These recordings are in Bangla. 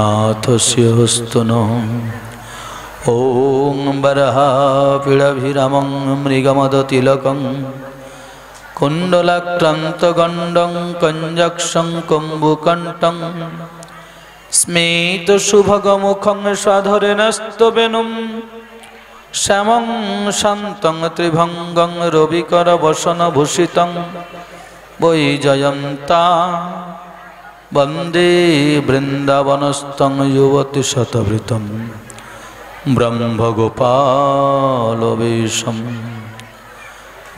नाथस्य स्तुनो ॐ बरहापिळभिरमं मृगमदतिलकं कुण्डलक्रान्तगण्डं कञ्जक्षं कुम्भुकण्ठं स्मितसुभगमुखं साधरेणस्तवेनुं श्यामं शान्तं त्रिभङ्गं रविकरवसनभूषितं वैजयन्ता वन्दे बृन्दावनस्थं युवतिशतभृतं ब्रह्मगोपालवेशं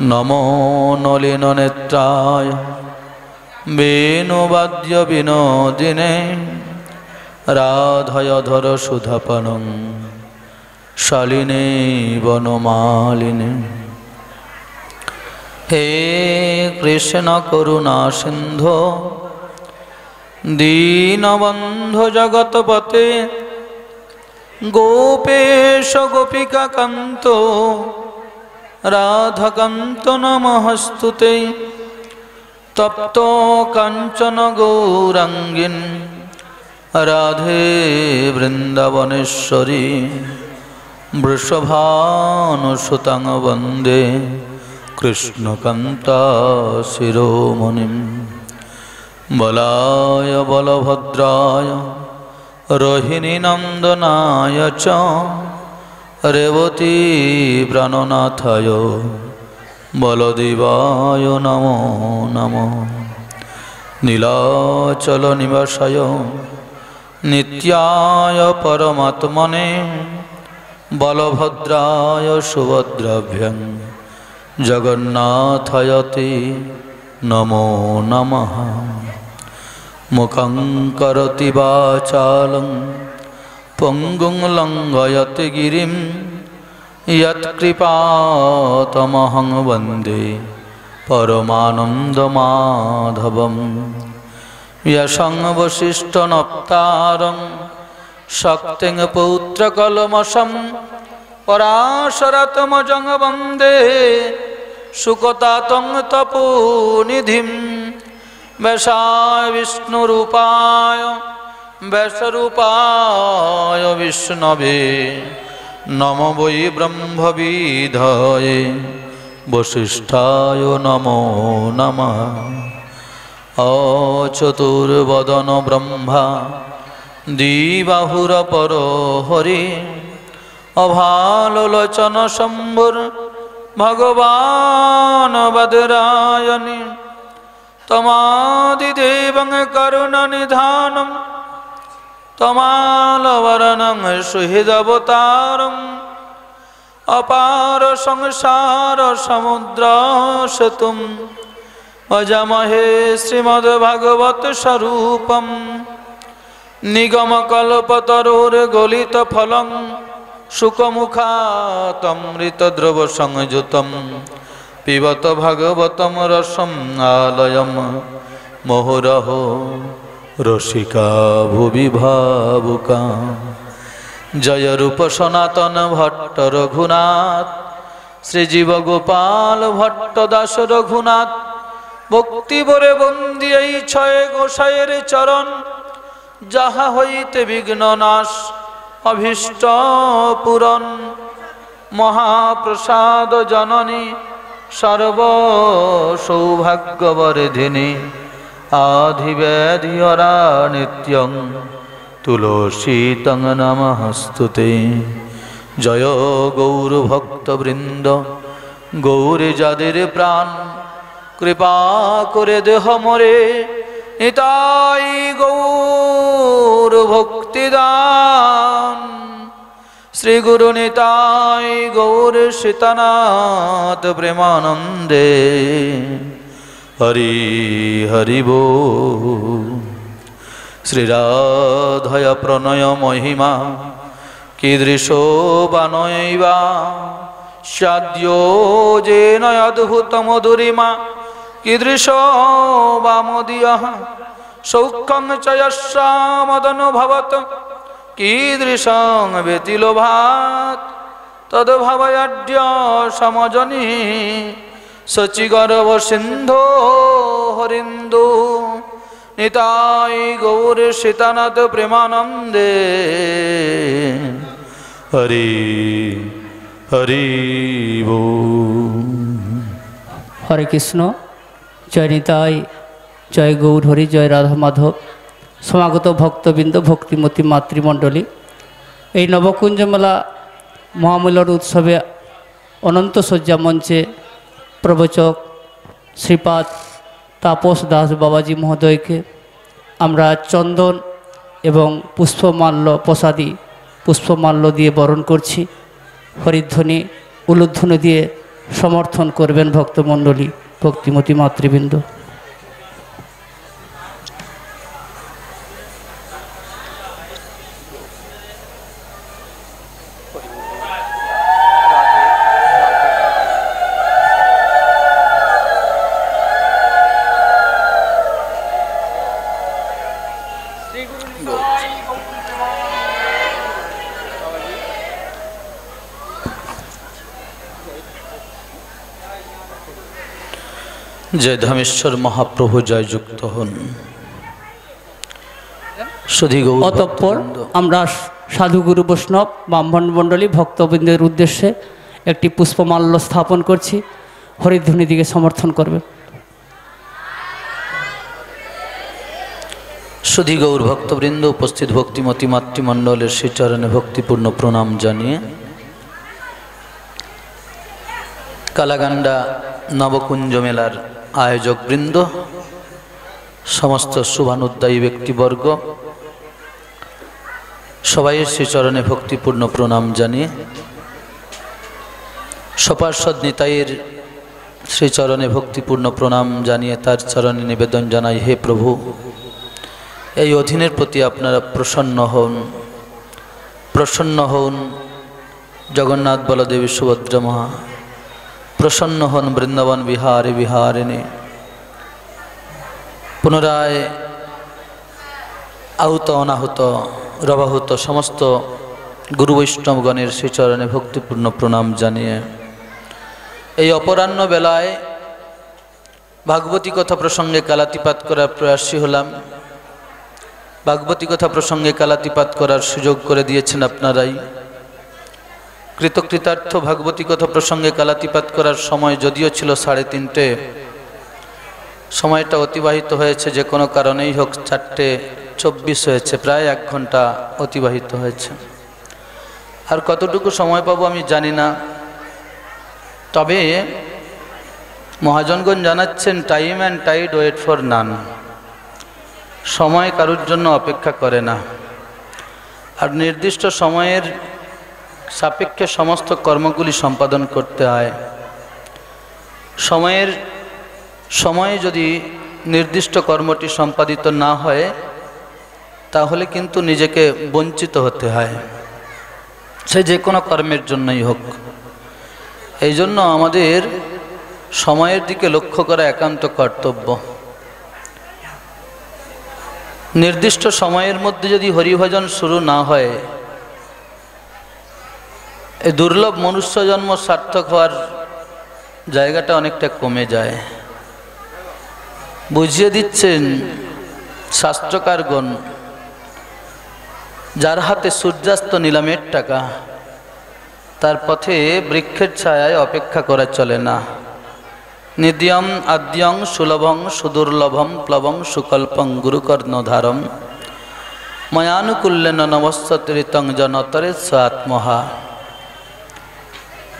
नमो नलिननेत्राय वेणुवाद्यविनोदिने राधयधरसुधपनं शालिने वनमालिने हे कृष्णकरुणासिन्धो দীনবন্ধ জগৎপতে গোপেশ গোপিকাকান্ত রাধাকান্ত নমস্তুতে তপ্ত কাঞ্চন গৌরাঙ্গিন রাধে বৃন্দাবনেশ্বরী বৃষভানুসুতাং বন্দে কৃষ্ণকান্তা শিরোমণিম। বলায় বলভদ্রায় রোহিণীনন্দনায় চ, রেবতী প্রাণনাথায়, বলদেবায় নমো নম। নীলাচল নিবাসায়, নিত্যায় পরমাত্মনে, বলভদ্রায় সুভদ্রাভ্যং, জগন্নাথয়তে নমো নমঃ। মুখং করতি বাচালং পঙ্গুং লঙ্ঘয়ত গিরিম ইয়ৎকৃপাতমহং বন্দে পরমানন্দ মাধবম ইয়সং বশিষ্টনপ্তারং শক্তিং পৌত্রকলমসম পরাশরতমজং বন্দে সুকতাতং তপো নিধিম वैशाय विष्णुरूपाय वैशरूपाय विष्णवे নম বৈ ব্রহ্মবিধয়ে বশিষ্ঠায় নমো নম অচতুর্বদন ব্রহ্মা দ্বিবাহুরপর হরি অভালোচন শম্ভুর ভগবান বদরায়ণী তমাদিদেবং করুণনিধানম তমালবরণং সুহৃদবতারং অপার সংসার সমুদ্র সেতুম অজমহে শ্রীমদ্ভাগবত পিবত ভাগবতম রসম আলয়ম। মোহরহ রসিকা ভুবি ভাবুকা। জয় রূপ সনাতন ভট্ট রঘুনাথ। শ্রীজীব গোপাল ভট্ট দাস রঘুনাথ। ভক্তি বরে বন্দি এই ছয় গোসাইয়ের চরণ। যাহা হইতে বিঘ্ন নাশ, অভীষ্ট পূরণ। মহাপ্রসাদ জননী সর্ব সৌভাগ্যবর্ধিনী আধিব্যাধিহরা নিত্যং তুলসীতং নমস্তুতে। জয় গৌরভক্তবৃন্দ, গৌরে যাদের প্রাণ, কৃপা করে দেহ মরে, নিতাই গৌর ভক্তিদান শ্রী গুরু নিতাই গৌর সীতানাথ প্রেমানন্দে। হরি হরি বো। শ্রীরাধয় প্রণয় মহিমা কীদৃশো বানৈবা সাদ্যো যেন অদ্ভুত মধুরিমা কীদৃশ বামদীয় সৌখ্যং চয়স্যামদনুভবত কীদৃশং ব্যতিলোভাত তদ্ভাবয়াঢ্য সমজনী। শচিগর্ভ সিন্ধো হরিন্দু। নিতাই গৌর সীতানাথ প্রেমানন্দে। হরি হরি হরে কৃষ্ণ। জয় নিতাই, জয় গৌর, হরি, জয় রাধা মাধব। সমাগত ভক্তবৃন্দ, ভক্তিমতী মাতৃমণ্ডলী। এই নবকুঞ্জ মেলা মহামিলন উৎসবে অনন্ত শয্যা মঞ্চে প্রবচক শ্রীপাদ তাপস দাস বাবাজি মহোদয়কে আমরা চন্দন এবং পুষ্পমাল্য, প্রসাদী পুষ্পমাল্য দিয়ে বরণ করছি। হরিধ্বনি, উলুধ্বনি দিয়ে সমর্থন করবেন ভক্তমণ্ডলী, ভক্তিমতী মাতৃবৃন্দ। জয় ধামেশ্বর মহাপ্রভু জয়যুক্ত হন। সুধী গৌর অতঃপর আমরা সাধুগুরু বৈষ্ণব, ব্রাহ্মণ মণ্ডলী, ভক্তবৃন্দের উদ্দেশ্যে একটি পুষ্পমাল্য স্থাপন করছি। হরিধ্বনি দিকে সমর্থন করবে। সুধী গৌর ভক্তবৃন্দ, উপস্থিত ভক্তিমতি মাতৃমণ্ডলের শ্রীচরণে ভক্তিপূর্ণ প্রণাম জানিয়ে কালাগান্ডা নবকুঞ্জ মেলার আয়োজকবৃন্দ সমস্ত শুভানুদ্দায়ী ব্যক্তিবর্গ সবাই শ্রীচরণে ভক্তিপূর্ণ প্রণাম জানিয়ে সপার্ষদ নিতাইয়ের শ্রীচরণে ভক্তিপূর্ণ প্রণাম জানিয়ে তার চরণে নিবেদন জানাই, হে প্রভু, এই অধীনের প্রতি আপনারা প্রসন্ন হন প্রসন্ন হন, জগন্নাথ বলদেবী সুভদ্রা মহা, প্রসন্ন হন বৃন্দাবন বিহারে বিহারিণী। পুনরায় আহুত অনাহুত রবাহুত সমস্ত গুরু বৈষ্ণবগণের শ্রীচরণে ভক্তিপূর্ণ প্রণাম জানিয়ে এই অপরাহ্ন বেলায় ভাগবতী কথা প্রসঙ্গে কালাতিপাত করার প্রয়াসী হলাম। ভাগবতী কথা প্রসঙ্গে কালাতিপাত করার সুযোগ করে দিয়েছেন আপনারাই। কৃতকৃতার্থ ভাগবতী কথা প্রসঙ্গে কালাতিপাত করার সময় যদিও ছিল সাড়ে তিনটে, সময়টা অতিবাহিত হয়েছে যে কোনো কারণেই হোক চারটে চব্বিশ হয়েছে, প্রায় এক ঘণ্টা অতিবাহিত হয়েছে। আর কতটুকু সময় পাবো আমি জানি না। তবে মহাজনগণ জানাচ্ছেন time and tide wait for none সময় কারোর জন্য অপেক্ষা করে না। আর নির্দিষ্ট সময়ের সাপেক্ষে সমস্ত কর্মগুলি সম্পাদন করতে হয়। সময়ের, সময়ে যদি নির্দিষ্ট কর্মটি সম্পাদিত না হয় তাহলে কিন্তু নিজেকে বঞ্চিত হতে হয়। সে যে কোনো কর্মের জন্যই হোক। এই জন্য আমাদের সময়ের দিকে লক্ষ্য করা একান্ত কর্তব্য। নির্দিষ্ট সময়ের মধ্যে যদি হরিভজন শুরু না হয়, এই দুর্লভ মনুষ্য জন্ম সার্থক হওয়ার জায়গাটা অনেকটা কমে যায়। বুঝিয়ে দিচ্ছেন শাস্ত্রকারগণ যার হাতে সূর্যাস্ত নিলামের টাকা, তার পথে বৃক্ষের ছায়ায় অপেক্ষা করা চলে না। নিদ্যম আদ্যং সুলভং সুদুর্লভম প্লবং সুকল্পং গুরুকর্ণধারম ময়ানুকূল্যেন নমস্তৃতং জনতরে স্বাত্মহা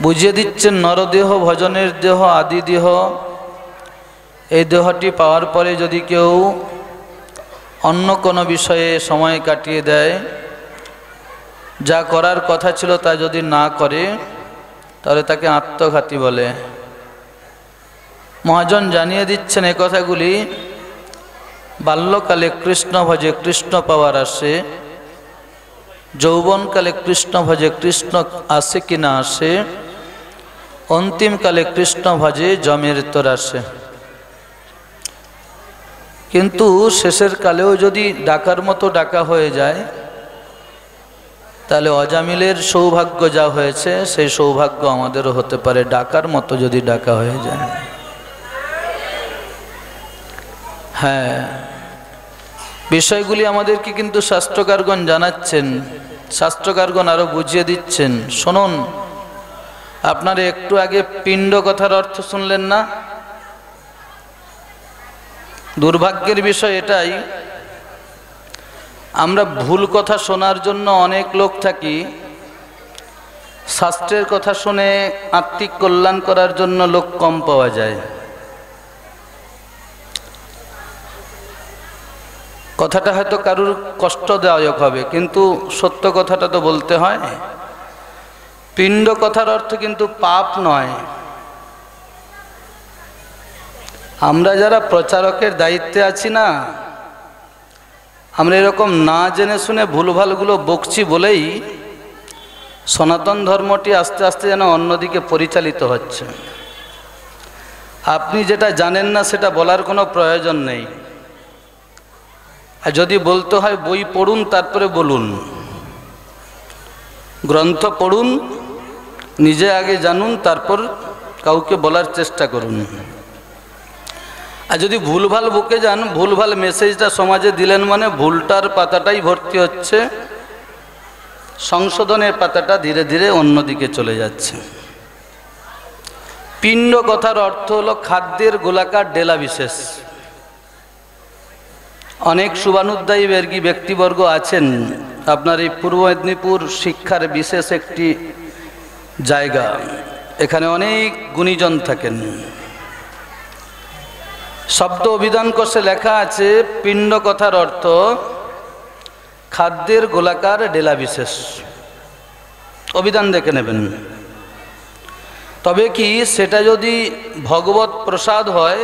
বুঝিয়ে দিচ্ছেন নরদেহ, ভজনের দেহ, আদি দেহ। এই দেহটি পাওয়ার পরে যদি কেউ অন্য কোনো বিষয়ে সময় কাটিয়ে দেয় যা করার কথা ছিল তা যদি না করে, তাহলে তাকে আত্মঘাতী বলে। মহাজন জানিয়ে দিচ্ছেন এ কথাগুলি। বাল্যকালে কৃষ্ণ ভজে কৃষ্ণ পাওয়ার আসে। যৌবনকালে কৃষ্ণ ভজে কৃষ্ণ আসে কি না আসে। অন্তিমকালে কৃষ্ণ ভজে জমের তোর আসে। কিন্তু শেষের কালেও যদি ডাকার মতো ডাকা হয়ে যায় তাহলে অজামিলের সৌভাগ্য যা হয়েছে, সেই সৌভাগ্য আমাদেরও হতে পারে। ডাকার মতো যদি ডাকা হয়ে যায়। হ্যাঁ। বিষয়গুলি আমাদেরকে কিন্তু শাস্ত্রকারগণ জানাচ্ছেন, শাস্ত্রকারগণ আরও বুঝিয়ে দিচ্ছেন। শুনুন, আপনারা একটু আগে পিণ্ড কথার অর্থ শুনলেন না? দুর্ভাগ্যের বিষয় এটাই আমরা ভুল কথা শোনার জন্য অনেক লোক থাকি। শাস্ত্রের কথা শুনে আত্মিক কল্যাণ করার জন্য লোক কম পাওয়া যায়। কথাটা হয়তো কারুর কষ্টদায়ক হবে, কিন্তু সত্য কথাটা তো বলতে হয়। পিণ্ড কথার অর্থ কিন্তু পাপ নয়। আমরা যারা প্রচারকের দায়িত্বে আছি না আমরা এরকম না জেনে শুনে ভুলভালগুলো বকছি বলেই সনাতন ধর্মটি আস্তে আস্তে যেন অন্যদিকে পরিচালিত হচ্ছে। আপনি যেটা জানেন না সেটা বলার কোনো প্রয়োজন নেই। আর যদি বলতে হয় বই পড়ুন, তারপরে বলুন। গ্রন্থ পড়ুন, নিজে আগে জানুন, তারপর কাউকে বলার চেষ্টা করুন। আর যদি ভুলভাল বুকে যান, ভুলভাল মেসেজটা সমাজে দিলেন মানে ভুলটার পাতাটাই ভর্তি হচ্ছে, সংশোধনের পাতাটা ধীরে ধীরে অন্যদিকে চলে যাচ্ছে। পিণ্ড কথার অর্থ হলো খাদ্যের গোলাকার ডেলা বিশেষ। অনেক শুভানুদ্দায়ী বের্গী ব্যক্তিবর্গ আছেন, আপনার এই পূর্ব মেদিনীপুর শিক্ষার বিশেষ একটি জায়গা। এখানে অনেক গুণীজন থাকেন। শব্দ অভিধান কোষে লেখা আছে, পিণ্ড কথার অর্থ খাদ্যের গোলাকার ডেলা বিশেষ অভিধান দেখে নেবেন। তবে কি সেটা যদি ভগবত প্রসাদ হয়,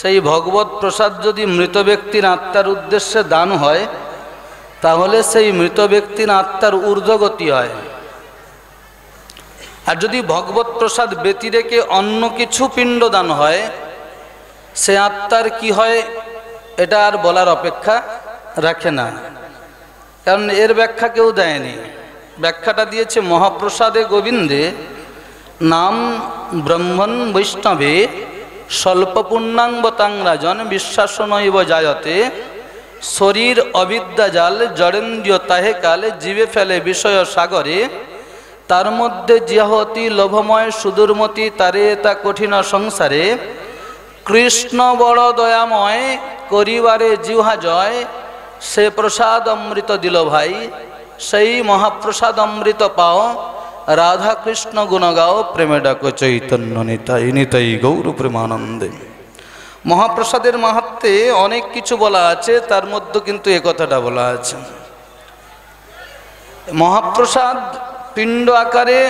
সেই ভগবত প্রসাদ যদি মৃত ব্যক্তির আত্মার উদ্দেশ্যে দান হয়, তাহলে সেই মৃত ব্যক্তির আত্মার ঊর্ধ্বগতি হয়। আর যদি ভগবত প্রসাদ ব্যতি রেখে অন্য কিছু পিণ্ড দান হয় সে আত্মার কি হয়, এটা আর বলার অপেক্ষা রাখে না। কারণ এর ব্যাখ্যা কেউ দেয়নি। ব্যাখ্যাটা দিয়েছে মহাপ্রসাদে গোবিন্দে, নাম ব্রহ্মণ বৈষ্ণবে, স্বল্পপূর্ণাঙ্গতাং রাজন বিশ্বাস নৈব জায়তে, শরীর অবিদ্যা জাল জড়েন্দ্রিয় তাহে কালে জীবে ফেলে বিষয় সাগরে, তার মধ্যে জিহতি লোভময় সুদূরমতি তারে তা কঠিন সংসারে কৃষ্ণ বড় দয়াময়, করিবারে জিহা জয়। সে প্রসাদ অমৃত দিল ভাই, সেই মহাপ্রসাদ অমৃত পাও। রাধা কৃষ্ণ গুণ গাও, প্রেমে ডাকো চৈতন্য নিতাই নিতাই গৌর প্রেমানন্দে। মহাপ্রসাদের মাহাত্মে অনেক কিছু বলা আছে, তার মধ্যে কিন্তু এ কথাটা বলা আছে। মহাপ্রসাদ পিণ্ড আকারে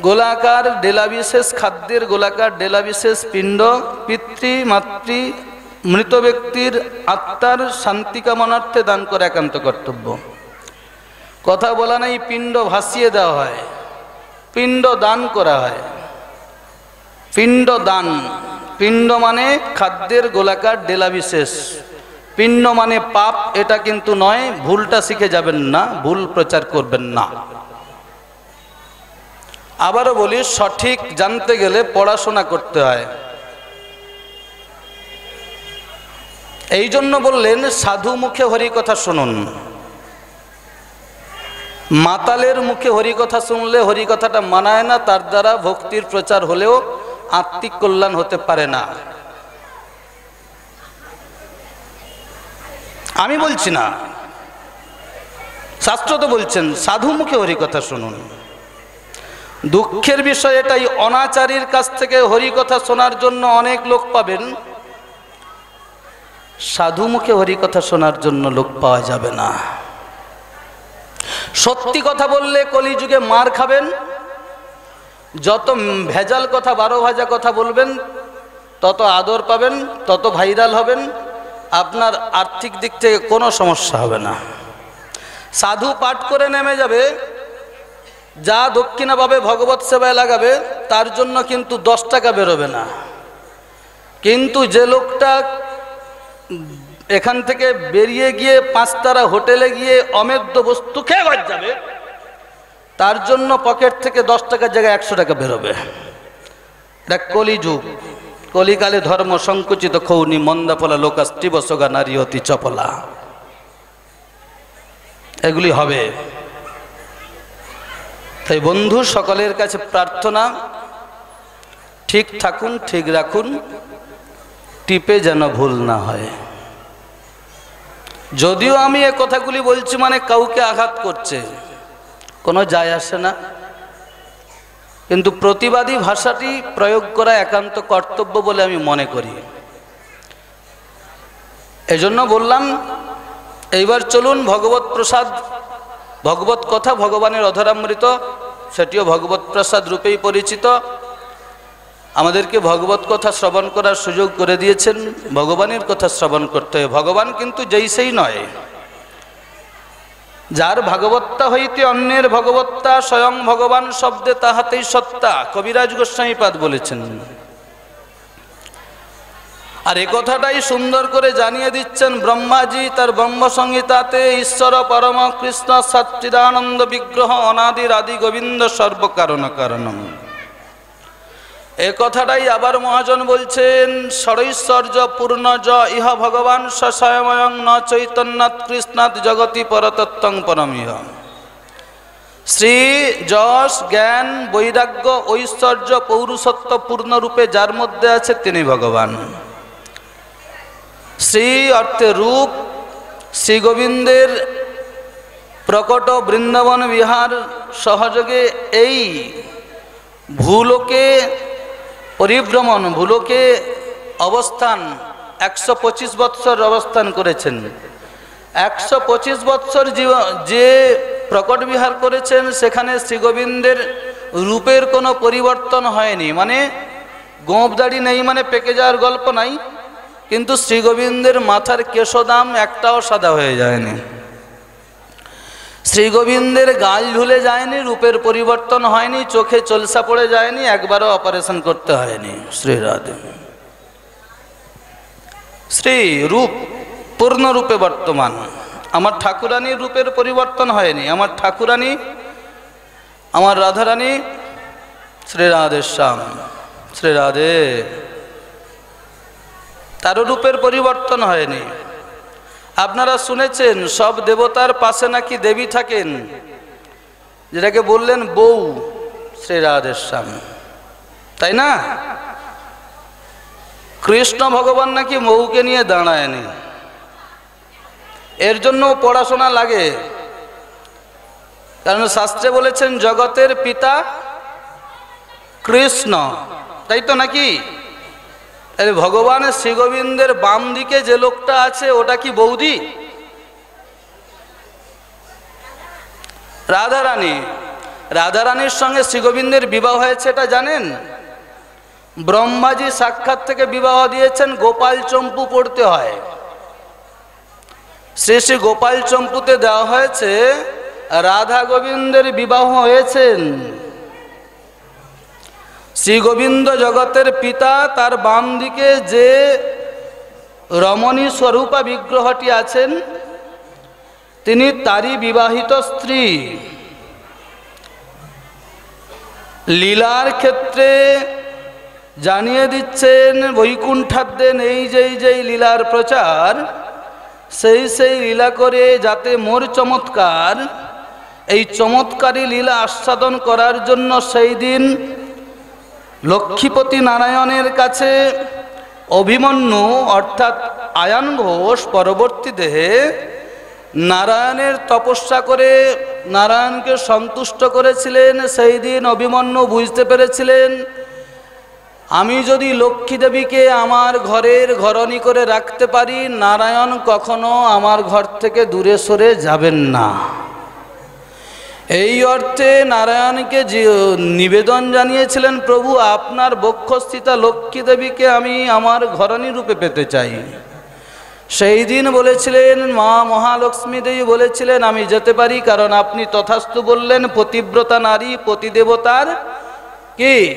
গোলাকার ডেলাবিশেষ খাদ্যের গোলাকার ডেলাবিশেষ পিণ্ড, পিতৃ, মাতৃ, মৃত ব্যক্তির আত্মার শান্তি কামনার্থে দান করা একান্ত কর্তব্য। কথা বলা নেই, পিণ্ড ভাসিয়ে দেওয়া হয়। পিণ্ড দান করা হয়। পিণ্ড দান। পিণ্ড মানে খাদ্যের গোলাকার ডেলা বিশেষ পিণ্ড মানে পাপ, এটা কিন্তু নয়, ভুলটা শিখে যাবেন না, ভুল প্রচার করবেন না। আবারও বলি, সঠিক জানতে গেলে পড়াশোনা করতে হয়। এই জন্য বললেন, সাধু মুখে হরি কথা শুনুন। মাতালের মুখে হরি কথা শুনলে হরি কথাটা মানায় না, তার দ্বারা ভক্তির প্রচার হলেও আত্মিক কল্যাণ হতে পারে না। আমি বলছি না, শাস্ত্র তো বলছেন, সাধু মুখে হরি কথা শুনুন। দুঃখের বিষয় এটাই, অনাচারীর কাছ থেকে হরি কথা শোনার জন্য অনেক লোক পাবেন। সাধু মুখে হরি কথা শোনার জন্য লোক পাওয়া যাবে না। সত্যি কথা বললে কলিযুগে মার খাবেন। যত ভেজাল কথা, বারো ভাজা কথা বলবেন, তত আদর পাবেন, তত ভাইরাল হবেন। আপনার আর্থিক দিক থেকে কোনো সমস্যা হবে না। সাধু পাঠ করে নেমে যাবে। যা দক্ষিণা পাবে ভগবত সেবায় লাগাবে, তার জন্য কিন্তু দশ টাকা বেরোবে না। কিন্তু যে লোকটা এখান থেকে বেরিয়ে গিয়ে পাঁচতারা হোটেলে গিয়ে অমেদ্য বস্তু খেয়ে ঘর যাবে, তার জন্য পকেট থেকে দশ টাকার জায়গায় একশো টাকা বেরোবে। দেখ কলিযুগ। কলিকালে ধর্ম সংকুচিত খৌনি, মন্দাপলা লোকাস্টিবসগা নারী অতি চপলা। এগুলি হবে। তাই বন্ধু, সকলের কাছে প্রার্থনা। ঠিক থাকুন, ঠিক রাখুন, টিপে যেন ভুল না হয়। যদিও আমি এ কথাগুলি বলছি মানে কাউকে আঘাত করছে, কোনো যায় আসে না। কিন্তু প্রতিবাদী ভাষাটি প্রয়োগ করা একান্ত কর্তব্য বলে আমি মনে করি। এজন্য বললাম, এইবার চলুন ভগবত প্রসাদ ভগবত কথা ভগবানের অধরামৃত, সেটিও ভগবত প্রসাদ রূপেই পরিচিত। আমাদেরকে ভগবত কথা শ্রবণ করার সুযোগ করে দিয়েছেন, ভগবানের কথা শ্রবণ করতে হয় ভগবান কিন্তু যেই সেই নয়। যার ভাগবত্তা হইতে অন্যের ভগবত্তা স্বয়ং ভগবান শব্দে তাহাতেই সত্তা, কবিরাজ গোস্বামীপাদ বলেছেন। আর এ কথাটাই সুন্দর করে জানিয়ে দিচ্ছেন ব্রহ্মাজি, তার ব্রহ্মসংহিতাতে, ঈশ্বর পরম কৃষ্ণ সচ্চিদানন্দ বিগ্রহ অনাদির আদি গোবিন্দ সর্বকারণ কারণম। এ কথাটাই আবার মহাজন বলছেন ষড়ৈশ্বর্য পূর্ণ জ, ইহ ভগবান স্বয়ং ন চৈতন্যাৎ কৃষ্ণাৎ জগতি পরতত্ত্বং পরমিহ। শ্রী যশ জ্ঞান বৈরাগ্য ঐশ্বর্য পৌরুষত্ব পূর্ণরূপে যার মধ্যে আছে তিনি ভগবান। শ্রী অর্থে রূপ শ্রী গোবিন্দের প্রকট বৃন্দাবন বিহার সহযোগে এই ভূলোকে পরিভ্রমণ, ভূলোকে অবস্থান, একশো পঁচিশ বৎসর অবস্থান করেছেন। একশো পঁচিশ বৎসর যে প্রকট বিহার করেছেন, সেখানে শ্রীগোবিন্দের রূপের কোনো পরিবর্তন হয়নি। মানে গোঁপ দাড়ি নেই মানে পেকে যাওয়ার গল্প নাই। কিন্তু শ্রীগোবিন্দের মাথার কেশদাম একটাও সাদা হয়ে যায়নি। শ্রীগোবিন্দের গাল ঝুলে যায়নি, রূপের পরিবর্তন হয়নি, চোখে চলসা পড়ে যায়নি, একবারও অপারেশন করতে হয়নি শ্রী রাধে শ্রী রূপ পূর্ণরূপে বর্তমান। আমার ঠাকুরানীর রূপের পরিবর্তন হয়নি, আমার ঠাকুরানী, আমার রাধারানী শ্রী রাধেশ্যাম শ্রী রাধে তারও রূপের পরিবর্তন হয়নি। আপনারা শুনেছেন, সব দেবতার পাশে নাকি দেবী থাকেন? যেটাকে বললেন বউ শ্রী রাধেশ্যাম তাই না? কৃষ্ণ ভগবান নাকি মৌকে নিয়ে দাঁড়ায়নি। এর জন্য পড়াশোনা লাগে। কারণ শাস্ত্রে বলেছেন, জগতের পিতা কৃষ্ণ। তাই তো নাকি? তাহলে ভগবানের শ্রীগোবিন্দের বাম দিকে যে লোকটা আছে, ওটা কি বৌদি? রাধারানী। রাধারানীর সঙ্গে শ্রীগোবিন্দের বিবাহ হয়েছে, এটা জানেন? ব্রহ্মাজি সাক্ষাৎ থেকে বিবাহ দিয়েছেন, গোপাল চম্পু পড়তে হয়। শ্রী শ্রী গোপাল চম্পুতে দেওয়া হয়েছে, রাধা গোবিন্দের বিবাহ হয়েছেন। শ্রী গোবিন্দ জগতের পিতা, তার বাম দিকে যে রমণী স্বরূপা বিগ্রহটি আছেন, তিনি তারই বিবাহিত স্ত্রী। লীলার ক্ষেত্রে জানিয়ে দিচ্ছেন বৈকুণ্ঠাদ্যেন এই যেই যেই লীলার প্রচার, সেই সেই লীলা করে যাতে মোর চমৎকার, এই চমৎকারী লীলা আস্বাদন করার জন্য সেই দিন লক্ষ্মীপতি নারায়ণের কাছে অভিমন্যু, অর্থাৎ আয়ান ঘোষ পরবর্তী দেহে নারায়ণের তপস্যা করে নারায়ণকে সন্তুষ্ট করেছিলেন, সেই দিন অভিমন্যু বুঝতে পেরেছিলেন, আমি যদি লক্ষ্মী দেবীকে আমার ঘরের ঘরণী করে রাখতে পারি, নারায়ণ কখনো আমার ঘর থেকে দূরে সরে যাবেন না। এই অর্থে নারায়ণকে যে নিবেদন জানিয়েছিলেন, প্রভু, আপনার বক্ষস্থিতা লক্ষ্মী দেবীকে আমি আমার ঘরণী রূপে পেতে চাই। সেই দিন বলেছিলেন, মা মহালক্ষ্মী দেবী বলেছিলেন, আমি যেতে পারি, কারণ আপনি তথাস্তু বললেন, পতিব্রতা নারী, পতিদেবতার কি?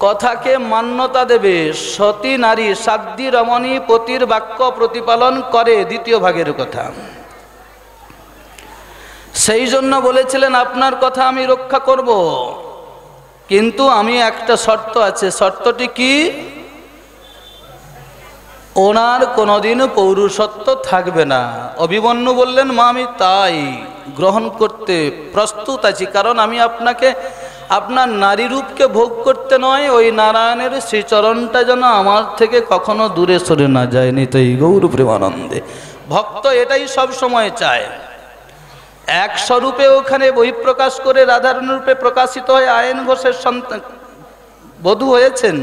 কথাকে মান্যতা দেবে, সতী নারী, সাধ্যী রমণী, পতির বাক্য প্রতিপালন করে। দ্বিতীয় ভাগের কথা। সেই জন্য বলেছিলেন, আপনার কথা আমি রক্ষা করব। কিন্তু আমি একটা শর্ত আছে। শর্তটি কি? ওনার কোনোদিন পৌরুষত্ব থাকবে না। অভিমন্যু বললেন, মা, আমি তাই গ্রহণ করতে প্রস্তুত আছি। কারণ আমি আপনাকে, আপনার নারী রূপকে ভোগ করতে নয়, ওই নারায়ণের শ্রীচরণটা যেন আমার থেকে কখনো দূরে সরে না যায়। নিতাই গৌর প্রেমানন্দে। ভক্ত এটাই সব সময় চায়। এক স্বরূপে ওখানে বহিঃপ্রকাশ করে রাধারণ রূপে প্রকাশিত হয়ে, আয়ন ঘোষের সন্তান, বধূ হয়েছেন।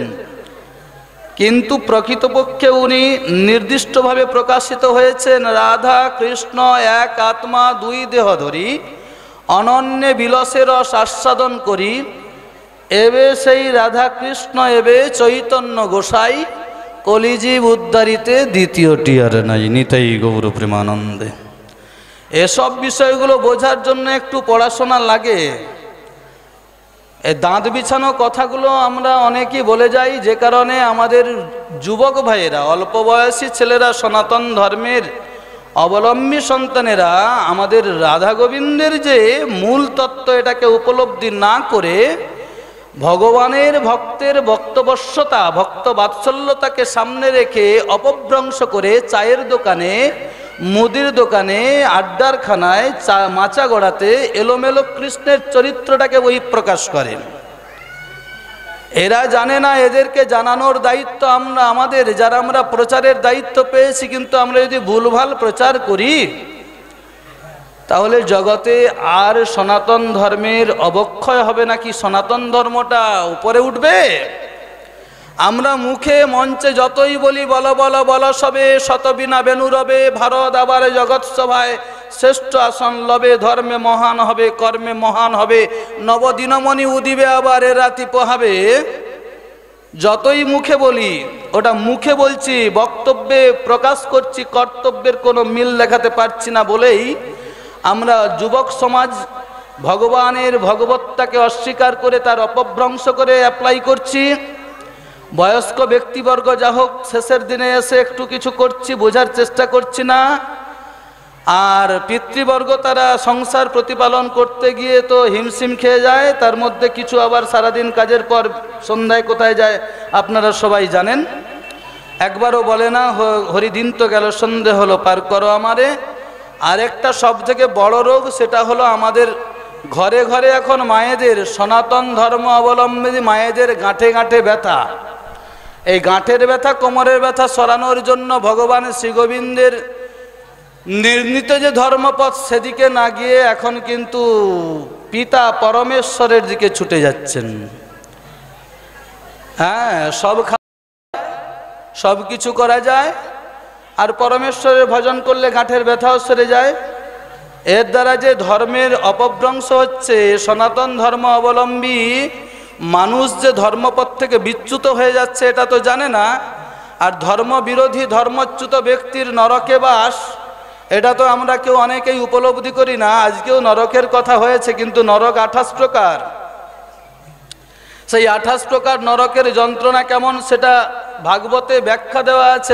কিন্তু প্রকৃতপক্ষে উনি নির্দিষ্টভাবে প্রকাশিত হয়েছেন, রাধা, কৃষ্ণ, এক আত্মা, দুই দেহ ধরি, অনন্য বিলসের রস আস্বাদন করি, এবে সেই রাধা কৃষ্ণ, এবে চৈতন্য গোসাই কলিজীব উদ্ধারিতে দ্বিতীয়টি আর নাই, নিতাই গৌর প্রেমানন্দে এসব বিষয়গুলো বোঝার জন্য একটু পড়াশোনা লাগে। দাঁত বিছানো কথাগুলো আমরা অনেকেই বলে যাই, যে কারণে আমাদের যুবক ভাইয়েরা, অল্প বয়সী ছেলেরা, সনাতন ধর্মের অবলম্বী সন্তানেরা, আমাদের রাধা গোবিন্দের যে মূল তত্ত্ব এটাকে উপলব্ধি না করে ভগবানের ভক্তের বক্তবশ্যতা ভক্ত বাৎসল্যতাকে সামনে রেখে অপভ্রংশ করে চায়ের দোকানে মুদির দোকানে আড্ডার খানায় চা, মাচা গড়াতে এলোমেলো কৃষ্ণের চরিত্রটাকে বই প্রকাশ করেন এরা জানে না এদেরকে জানানোর দায়িত্ব আমরা, আমাদের, যারা আমরা প্রচারের দায়িত্ব পেয়েছি, কিন্তু আমরা যদি ভুলভাল প্রচার করি, তাহলে জগতে আর সনাতন ধর্মের অবক্ষয় হবে নাকি সনাতন ধর্মটা উপরে উঠবে? আমরা মুখে মঞ্চে যতই বলি, বল বল বল, সবে শতবিনা বেনু রবে, ভারত আবার জগৎ সভায় শ্রেষ্ঠ আসন লবে, ধর্মে মহান হবে, কর্মে মহান হবে, নবদিনমণি উদিবে আবার এ রাতি পোহাবে। যতই মুখে বলি, ওটা মুখে বলছি, বক্তব্যে প্রকাশ করছি, কর্তব্যের কোনো মিল দেখাতে পারছি না বলেই আমরা যুবক সমাজ ভগবানের ভগবত্তাকে অস্বীকার করে, তার অপভ্রংশ করে অ্যাপ্লাই করছি। বয়স্ক ব্যক্তিবর্গ যা হোক, শেষের দিনে এসে একটু কিছু করছি, বোঝার চেষ্টা করছি না। আর পিতৃবর্গ তারা সংসার প্রতিপালন করতে গিয়ে তো হিমশিম খেয়ে যায়, তার মধ্যে কিছু আবার সারাদিন কাজের পর সন্ধ্যায় কোথায় যায়, আপনারা সবাই জানেন। একবারও বলে না হরিদিন তো গেল, সন্ধে হলো, পার করো আমারে। আরেকটা সব থেকে বড় রোগ, সেটা হলো আমাদের ঘরে ঘরে এখন মায়েদের সনাতন ধর্ম অবলম্বী মায়েদের গাঁঠে গাঁঠে ব্যথা। এই গাঁঠের ব্যথা, কোমরের ব্যথা সরানোর জন্য ভগবান শ্রীগোবিন্দের নির্ণীত যে ধর্মপথ সেদিকে না গিয়ে এখন কিন্তু পিতা পরমেশ্বরের দিকে ছুটে যাচ্ছেন। হ্যাঁ সব সব কিছু করা যায় আর পরমেশ্বরের ভজন করলে গাঁঠের ব্যথাও সেরে যায়। এর দ্বারা যে ধর্মের অপভ্রংশ হচ্ছে, সনাতন ধর্ম অবলম্বী মানুষ যে ধর্মপথ থেকে বিচ্যুত হয়ে যাচ্ছে, এটা তো জানে না। আর ধর্ম বিরোধী ধর্মচ্যুত ব্যক্তির নরকে বাস, এটা তো আমরা কেউ অনেকেই উপলব্ধি করি না। আজকেও নরকের কথা হয়েছে, কিন্তু নরক আঠাশ প্রকার। সেই আঠাশ প্রকার নরকের যন্ত্রণা কেমন সেটা ভাগবতে ব্যাখ্যা দেওয়া আছে।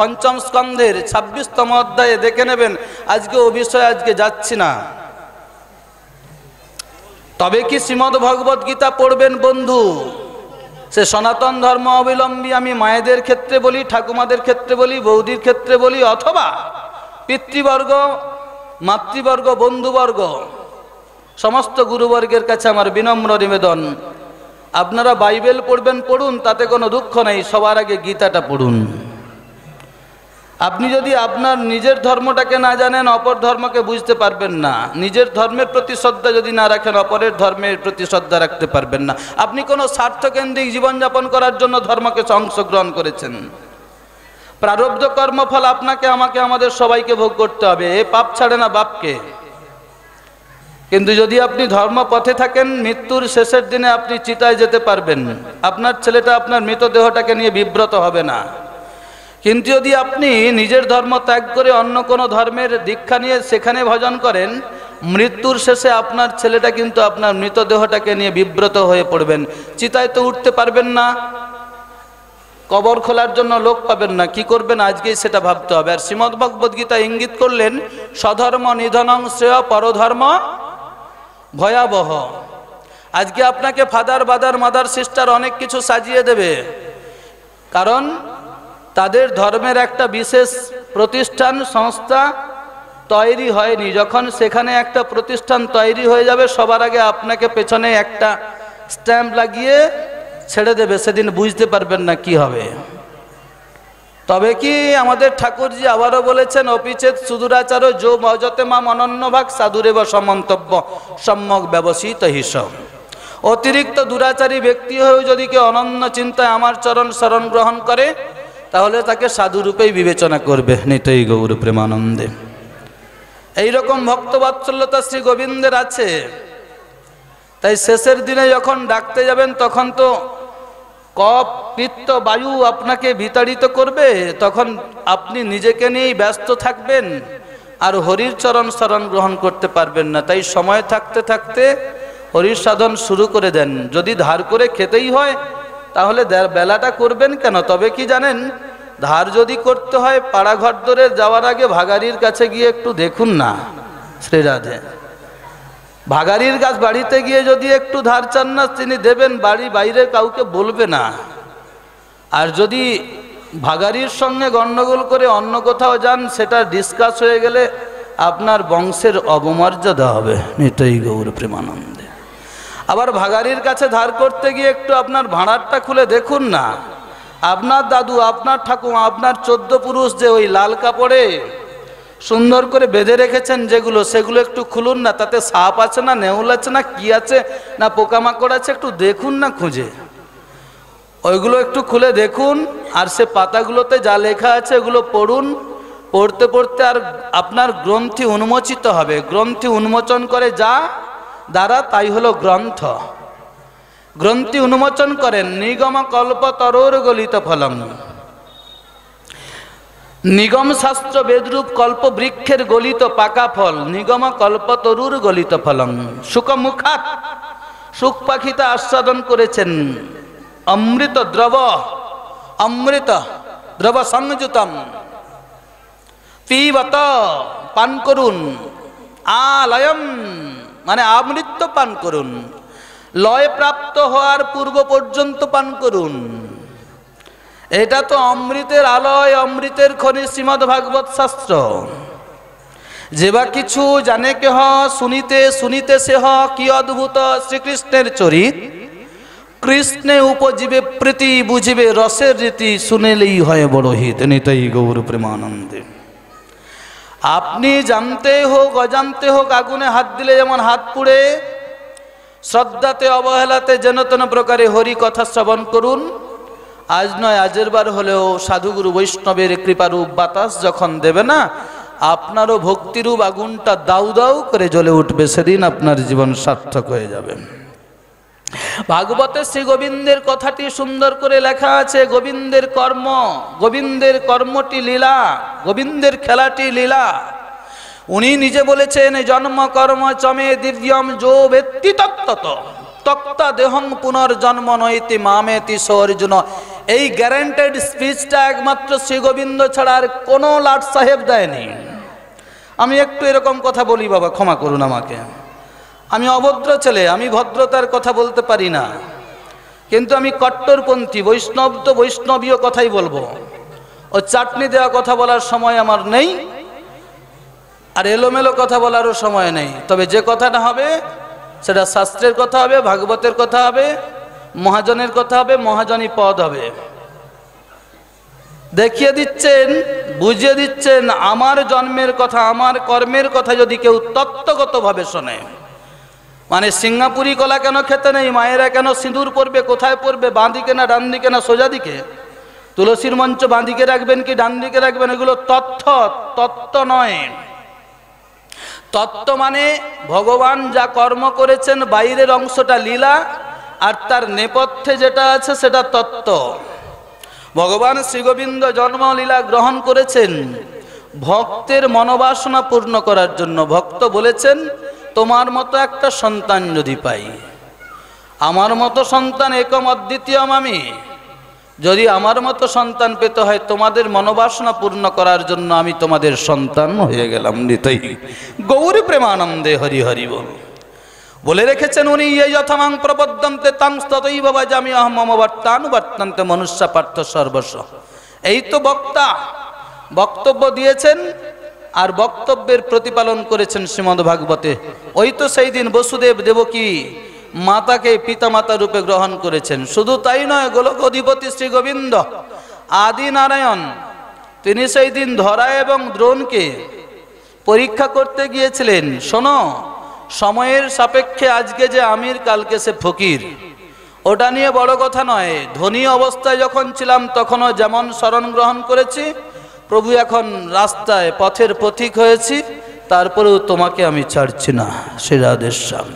পঞ্চম স্কন্ধের ছাব্বিশতম অধ্যায়ে দেখে নেবেন। আজকে ও বিষয়ে, আজকে যাচ্ছি না। তবে কি শ্রীমদ্ ভগবত গীতা পড়বেন বন্ধু? সে সনাতন ধর্ম অবলম্বী আমি মায়েদের ক্ষেত্রে বলি, ঠাকুমাদের ক্ষেত্রে বলি, বৌদির ক্ষেত্রে বলি, অথবা পিতৃবর্গ, মাতৃবর্গ, বন্ধুবর্গ, সমস্ত গুরুবর্গের কাছে আমার বিনম্র নিবেদন। আপনারা বাইবেল পড়বেন, পড়ুন, তাতে কোনো দুঃখ নেই, সবার আগে গীতাটা পড়ুন। আপনি যদি আপনার নিজের ধর্মটাকে না জানেন, অপর ধর্মকে বুঝতে পারবেন না। নিজের ধর্মের প্রতি শ্রদ্ধা যদি না রাখেন, অপরের ধর্মের প্রতি শ্রদ্ধা রাখতে পারবেন না। আপনি কোনো স্বার্থকেন্দ্রিক জীবনযাপন করার জন্য ধর্মকে অংশগ্রহণ করেছেন। প্রারব্ধ কর্মফল আপনাকে, আমাকে, আমাদের সবাইকে ভোগ করতে হবে। এ পাপ ছাড়ে না বাপকে। কিন্তু যদি আপনি ধর্ম পথে থাকেন, মৃত্যুর শেষের দিনে আপনি চিতায় যেতে পারবেন। আপনার ছেলেটা আপনার মৃতদেহটাকে নিয়ে বিব্রত হবে না। কিন্তু যদি আপনি নিজের ধর্ম ত্যাগ করে অন্য কোনো ধর্মের দীক্ষা নিয়ে সেখানে ভজন করেন, মৃত্যুর শেষে আপনার ছেলেটা কিন্তু আপনার মৃতদেহটাকে নিয়ে বিব্রত হয়ে পড়বেন। চিতায় তো উঠতে পারবেন না। কবর খোলার জন্য লোক পাবেন না। কি করবেন? আজকেই সেটা ভাবতে হবে। আর শ্রীমদ্ ভগবদ গীতা ইঙ্গিত করলেন, স্বধর্ম নিধনং শ্রেয় পরধর্ম ভয়াবহ। আজকে আপনাকে ফাদার বাদার মাদার, সিস্টার অনেক কিছু সাজিয়ে দেবে। কারণ তাদের ধর্মের একটা বিশেষ প্রতিষ্ঠান, সংস্থা তৈরি হয়নি। যখন সেখানে একটা প্রতিষ্ঠান তৈরি হয়ে যাবে, সবার আগে আপনাকে পেছনে একটা স্ট্যাম্প লাগিয়ে ছেড়ে দেবে। সেদিন বুঝতে পারবেন না কি হবে। তবে কি আমাদের ঠাকুরজি আবারও বলেছেন, অপিচেত সুদূরাচার যো মজতে মাম অনন্য ভাগ সাধুরেব সমন্তব্য সম্যক ব্যবসিত হিসব অতিরিক্ত দুরাচারী ব্যক্তি হয়েও যদি কেউ অনন্য চিন্তায় আমার চরণ শরণ গ্রহণ করে তাহলে তাকে সাধুরূপেই বিবেচনা করবে নিতই গৌর প্রেমানন্দে। এইরকম ভক্তবাৎসল্যতা শ্রী গোবিন্দের আছে। তাই শেষের দিনে যখন ডাকতে যাবেন, তখন তো কপ, পিত্ত, বায়ু আপনাকে বিতাড়িত করবে। তখন আপনি নিজেকে নিয়েই ব্যস্ত থাকবেন আর হরির চরণ শরণ গ্রহণ করতে পারবেন না। তাই সময় থাকতে থাকতে হরির সাধন শুরু করে দেন। যদি ধার করে খেতেই হয় তাহলে বেলাটা করবেন কেন? তবে কি জানেন? ধার যদি করতে হয় পাড়াঘর ধরে যাওয়ার আগে ভাগারির কাছে গিয়ে একটু দেখুন না শ্রীরাধে ভাগারির গাছ বাড়িতে গিয়ে যদি একটু ধার চান না, তিনি দেবেন বাড়ি বাইরে কাউকে বলবে না। আর যদি ভাগারির সঙ্গে গণ্ডগোল করে অন্য কোথাও যান, সেটা ডিসকাস হয়ে গেলে আপনার বংশের অবমর্যাদা হবে। নিতই গৌর প্রেমানন্দে। আবার ভাগারির কাছে ধার করতে গিয়ে একটু আপনার ভাড়ারটা খুলে দেখুন না। আপনার দাদু, আপনার ঠাকুমা, আপনার চোদ্দ পুরুষ যে ওই লাল কাপড়ে সুন্দর করে বেঁধে রেখেছেন যেগুলো, সেগুলো একটু খুলুন না, তাতে সাপ আছে না, নেউল আছে না, কি আছে, না পোকামাকড় আছে, একটু দেখুন না খুঁজে। ওইগুলো একটু খুলে দেখুন, আর সে পাতাগুলোতে যা লেখা আছে ওগুলো পড়ুন। পড়তে পড়তে আর আপনার গ্রন্থি উন্মোচিত হবে। গ্রন্থি উন্মোচন করে যা দ্বারা তাই হলো গ্রন্থ। গ্রন্থি উন্মোচন করেন নিগম কল্প তরোর গলিত ফলম। নিগম শাস্ত্র বেদরূপ কল্প বৃক্ষের গলিত পাকা ফল, নিগম কল্প তরুর গলিত ফলম। সুখমুখাত সুখ পাখিতা আস্বাদন করেছেন। অমৃত দ্রব অমৃত দ্রব সংযুতম। পিবত পান করুন, আলয়ম। মানে আমৃত্য পান করুন। লয় প্রাপ্ত হওয়ার পূর্ব পর্যন্ত পান করুন। এটা তো অমৃতের আলয়, অমৃতের খনি শ্রীমদ ভাগবত শাস্ত্র। যে বা কিছু জানে কেহ শুনিতে শুনিতে সেহ কি অদ্ভুত শ্রীকৃষ্ণের চরিত। কৃষ্ণে উপজীবে প্রীতি, বুঝিবে রসের রীতি, শুনেলেই হয় বড় হিত, নিতাই গৌর প্রেমানন্দে। আপনি জানতে হোক, অজান্তে হোক, আগুনে হাত দিলে যেমন হাত পুড়ে, শ্রদ্ধাতে, অবহেলাতে, যেন তেন প্রকারে হরি কথা শ্রবণ করুন। আজ নয়, আজের বার হলেও সাধুগুরু বৈষ্ণবের কৃপারূপ বাতাস যখন দেবে না, আপনারও ভক্তিরূপ আগুনটা দাউ দাউ করে জ্বলে উঠবে, সেদিন আপনার জীবন সার্থক হয়ে যাবে। ভাগবতে শ্রী গোবিন্দের কথাটি সুন্দর করে লেখা আছে, গোবিন্দের কর্ম, গোবিন্দের কর্মটি লীলা, গোবিন্দের খেলাটি লীলা। উনি নিজে বলেছেন জন্ম কর্ম চমে দিব্যম যো ব্যক্তি তত্ত্বত তক্তা দেহং পুনর্জন্ম নৈতি মামে মামেতি সর্জুন এই গ্যারান্টেড স্পিচটা একমাত্র শ্রী গোবিন্দ ছাড়া আর কোনো লাট সাহেব দেয়নি। আমি একটু এরকম কথা বলি বাবা, ক্ষমা করুন আমাকে। আমি অভদ্র ছেলে, আমি ভদ্রতার কথা বলতে পারি না। কিন্তু আমি কট্টরপন্থী, বৈষ্ণব তো বৈষ্ণবীয় কথাই বলব। ও চাটনি দেওয়া কথা বলার সময় আমার নেই, আর এলোমেলো কথা বলারও সময় নেই। তবে যে কথাটা হবে, সেটা শাস্ত্রের কথা হবে, ভাগবতের কথা হবে, মহাজনের কথা হবে মহাজনী পদ হবে। দেখিয়ে দিচ্ছেন, বুঝিয়ে দিচ্ছেন, আমার জন্মের কথা, আমার কর্মের কথা যদি কেউ তত্ত্বগতভাবে শোনে। মানে সিঙ্গাপুরি কলা কেন খেতে নেই? মায়েরা কেন সিঁদুর পরবে? কোথায় পরবে? বাঁ দিকে না ডান দিকে না সোজা দিকে? তুলসীর মঞ্চ বাঁ দিকে রাখবেন কি ডান দিকে রাখবেন? এগুলো তথ্য তত্ত্ব নয়। তত্ত্ব মানে ভগবান যা কর্ম করেছেন, বাইরের অংশটা লীলা, আর তার নেপথ্যে যেটা আছে সেটা তত্ত্ব। ভগবান শ্রীগোবিন্দ জন্মলীলা গ্রহণ করেছেন। ভক্তের মনোবাসনা পূর্ণ করার জন্য ভক্ত বলেছেন তোমার মতো একটা সন্তান যদি পাই, আমার মতো সন্তান একম অদ্বিতীয়ম আমি যদি আমার মতো সন্তান পেতে হয়, তোমাদের মনোবাসনা পূর্ণ করার জন্য আমি তোমাদের সন্তান হয়ে গেলাম নিতই। গৌরী প্রেমানন্দে হরি হরি বল। বলে রেখেছেন উনি, এই যথামাং প্রবদ্ধন্তে তাং ততই বাবা জামি অহমবর্তানুবর্তান্তে মনুষ্য পার্থ সর্বস্ব। এই তো বক্তা, বক্তব্য দিয়েছেন আর বক্তব্যের প্রতিপালন করেছেন শ্রীমদ ভাগবতে। ওই তো সেই দিন বসুদেব দেবকী মাতাকে পিতামাতা রূপে গ্রহণ করেছেন। শুধু তাই নয় গোলক অধিপতি শ্রী গোবিন্দ আদি নারায়ণ তিনি সেই দিন ধরা এবং দ্রোণকে পরীক্ষা করতে গিয়েছিলেন। শোনো, সময়ের সাপেক্ষে আজকে যে আমির, কালকে সে ফকির। ওটা নিয়ে বড় কথা নয়, ধনী অবস্থায় যখন ছিলাম, তখনও যেমন স্মরণ গ্রহণ করেছি প্রভু এখন রাস্তায় পথের পথিক হয়েছি, তারপরেও তোমাকে আমি ছাড়ছি না শ্রী রাধেশ্যাম।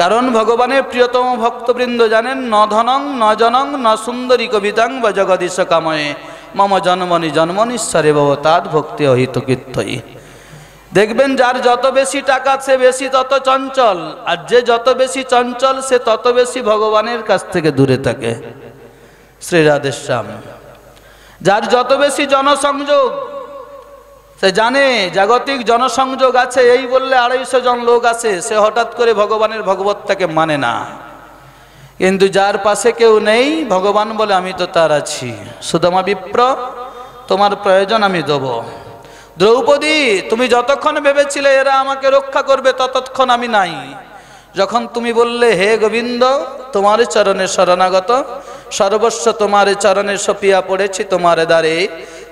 কারণ ভগবানের প্রিয়তম ভক্তবৃন্দ জানেন, ন ধনং, ন জনং, ন সুন্দরী কবিতাং বা জগদীশ কাময়ে, মম জন্মনি জন্মনিশ্বরে ভবতাৎ ভক্তি অহিত কীর্তয়ী দেখবেন যার যত বেশি টাকা, সে বেশি তত চঞ্চল, আর যে যত বেশি চঞ্চল, সে তত বেশি ভগবানের কাছ থেকে দূরে থাকে। শ্রী রাধেশ্যাম। যার যত বেশি জনসংযোগ, সে জানে জাগতিক জনসংযোগ আছে, এই বললে আড়াইশো জন লোক আছে, সে হঠাৎ করে ভগবানের ভগবত্তাকে মানে না। কিন্তু যার পাশে কেউ নেই, ভগবান বলে আমি তো তার আছি। সুদমা বিপ্র, তোমার প্রয়োজন আমি দেবো। দ্রৌপদী, তুমি যতক্ষণ ভেবেছিলে এরা আমাকে রক্ষা করবে, ততক্ষণ আমি নাই। যখন তুমি বললে, হে গোবিন্দ, তোমার চরণে শরণাগত, সর্বস্ব তোমার চরণে সপিয়া পড়েছি তোমার দ্বারে।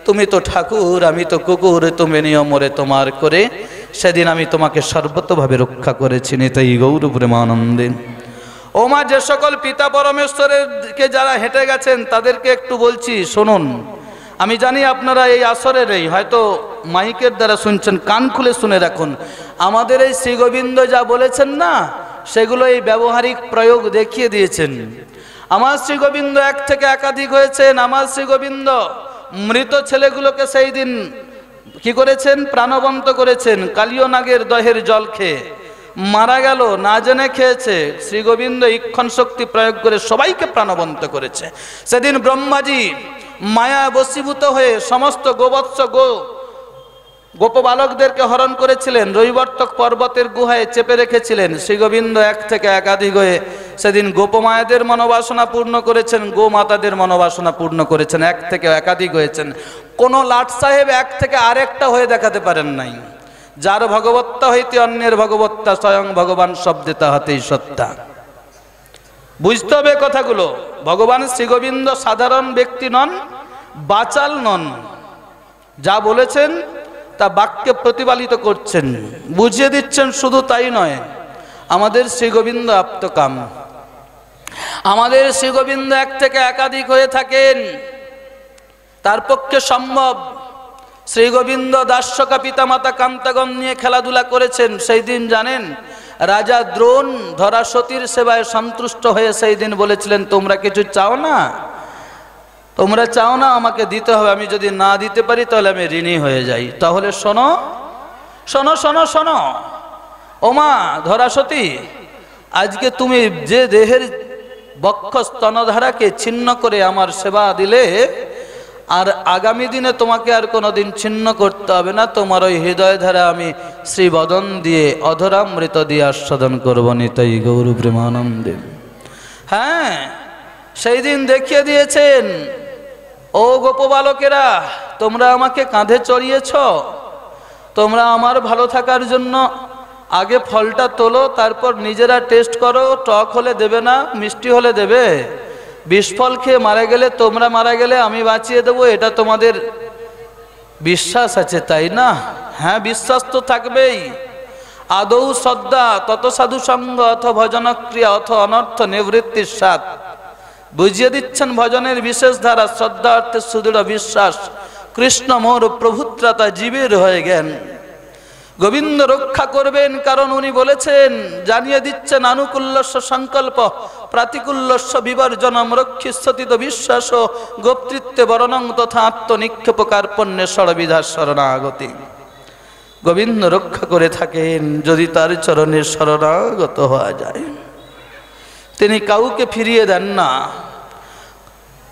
তুমি তো ঠাকুর, আমি তো কুকুর, তুমি নিয়মরে তোমার করে। সেদিন আমি তোমাকে সর্বতভাবে রক্ষা করেছি, নিতাই গৌর প্রেমানন্দে। ও মা, যে সকল পিতা পরমেশ্বরের দিকে যারা হেঁটে গেছেন, তাদেরকে একটু বলছি, শুনুন। আমি জানি আপনারা এই আসরের এই, হয়তো মাইকের দ্বারা শুনছেন, কান খুলে শুনে রাখুন। আমাদের এই শ্রী গোবিন্দ যা বলেছেন না সেগুলো এই ব্যবহারিক প্রয়োগ দেখিয়ে দিয়েছেন। আমার শ্রী গোবিন্দ এক থেকে একাধিক হয়েছেন। আমার শ্রী গোবিন্দ মৃত ছেলেগুলোকে সেই দিন কি করেছেন? প্রাণবন্ত করেছেন। কালিয় নাগের দহের জল খেয়ে মারা গেল, না জেনে খেয়েছে। শ্রীগোবিন্দ ইক্ষণ শক্তি প্রয়োগ করে সবাইকে প্রাণবন্ত করেছে। সেদিন ব্রহ্মাজি মায়া বসীভূত হয়ে সমস্ত গোবৎস গো গোপবালকদেরকে হরণ করেছিলেন রবিবর্তক পর্বতের গুহায় চেপে রেখেছিলেন শ্রী গোবিন্দ এক থেকে একাধিক হয়ে সেদিন গোপমায়াদের মনোবাসনা পূর্ণ করেছেন গো মাতাদের মনোবাসনা পূর্ণ করেছেন, এক থেকে একাধিক হয়েছেন। কোনো লাট সাহেব এক থেকে আরেকটা হয়ে দেখাতে পারেন নাই। যার ভগবত্তা হইতে অন্যের ভগবত্তা স্বয়ং ভগবান শব্দে তাহাতেই সত্তা। বুঝতে হবে কথাগুলো। ভগবান শ্রীগোবিন্দ সাধারণ ব্যক্তি নন, বাচাল নন। যা বলেছেন তা বাক্যে প্রতিপালিত করছেন। বুঝিয়ে দিচ্ছেন শুধু তাই নয়, আমাদের শ্রীগোবিন্দ আপ্তকাম। আমাদের শ্রীগোবিন্দ এক থেকে একাধিক হয়ে থাকেন। তার পক্ষে সম্ভব। শ্রী গোবিন্দ দাস্যকা পিতামাতা কান্তাগণ নিয়ে খেলাধুলা করেছেন, সেই দিন জানেন, রাজা দ্রোণ ধরা সতীর সেবায় সন্তুষ্ট হয়ে সেই দিন বলেছিলেন, তোমরা কিছু চাও না? তোমরা চাও না আমাকে দিতে হবে, আমি যদি না দিতে পারি তাহলে আমি ঋণী হয়ে যাই। তাহলে শোনো শোনো শোনো শোনো। ওমা, ধরা সতী, আজকে তুমি যে দেহের বক্ষ স্তনধারাকে ছিন্ন করে আমার সেবা দিলে, আর আগামী দিনে তোমাকে আর কোনোদিন ছিন্ন করতে হবে না, তোমার ওই হৃদয় ধারা আমি শ্রীবদন দিয়ে, অধরামৃত দিয়ে আস্বাদন করব নিতাই গৌর প্রেমানন্দে হ্যাঁ সেই দিন দেখিয়ে দিয়েছেন ও গোপবালকেরা, তোমরা আমাকে কাঁধে চড়িয়েছ। তোমরা আমার ভালো থাকার জন্য আগে ফলটা তোলো, তারপর নিজেরা টেস্ট করো, টক হলে দেবে না, মিষ্টি হলে দেবে। বিষফল খেয়ে মারা গেলে, তোমরা মারা গেলে আমি বাঁচিয়ে দেবো, এটা তোমাদের বিশ্বাস আছে, তাই না? হ্যাঁ বিশ্বাস তো থাকবেই। আদৌ শ্রদ্ধা তত সাধু সঙ্গ অথ ভজনক্রিয়া অথ অনর্থ নিবৃত্তির সাথ বুঝিয়ে দিচ্ছেন ভজনের বিশেষ ধারা শ্রদ্ধা অর্থে সুদৃঢ় বিশ্বাস। কৃষ্ণ মোর প্রভুত্রাতা জীবের হয়ে গেন গোবিন্দ রক্ষা করবেন কারণ উনি বলেছেন, জানিয়ে দিচ্ছেন আনুকূল্যস্য সংকল্প প্রাতিকূল্যস্য বিবর্জনম রক্ষিষ্যতিত বিশ্বাস ও গোপ্তৃত্বে বরণং তথা আত্মনিক্ষেপ কার্পণ্যে সরবিধা শরণাগতি। গোবিন্দ রক্ষা করে থাকেন, যদি তার চরণে শরণাগত হওয়া যায়। তিনি কাউকে ফিরিয়ে দেন না।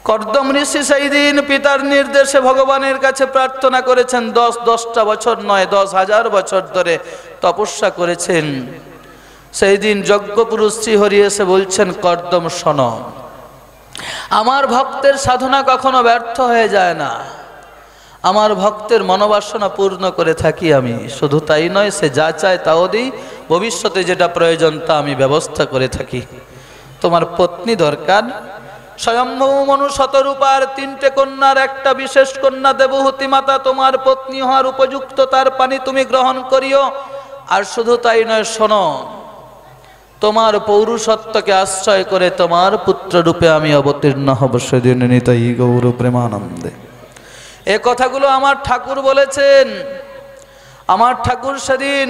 কর্দম ঋষি সেই দিন পিতার নির্দেশে ভগবানের কাছে প্রার্থনা করেছেন, দশ, দশটা বছর নয়, দশ হাজার বছর ধরে তপস্যা করেছেন। সেই দিন যজ্ঞপুরুষ শ্রীহরি এসে বলছেন, কর্দম শোন, আমার ভক্তের সাধনা কখনো ব্যর্থ হয়ে যায় না। আমার ভক্তের মনোবাসনা পূর্ণ করে থাকি আমি। শুধু তাই নয়, সে যা চায় তাও দিই, ভবিষ্যতে যেটা প্রয়োজন তা আমি ব্যবস্থা করে থাকি। তোমার পত্নী দরকার। স্বয়ম্ভব মনু শতরূপার তিনটে কন্যার একটা বিশেষ কন্যা দেবহূতি মাতা তোমার পত্নী হওয়ার উপযুক্ত তার পানি তুমি গ্রহণ করিও। আর শুধু তাই নয়, শোনো, তোমার পৌরুষত্বকে আশ্রয় করে তোমার পুত্ররূপে আমি অবতীর্ণ হব সেদিন নিতাই গৌর প্রেমানন্দে। এ কথাগুলো আমার ঠাকুর বলেছেন। আমার ঠাকুর সেদিন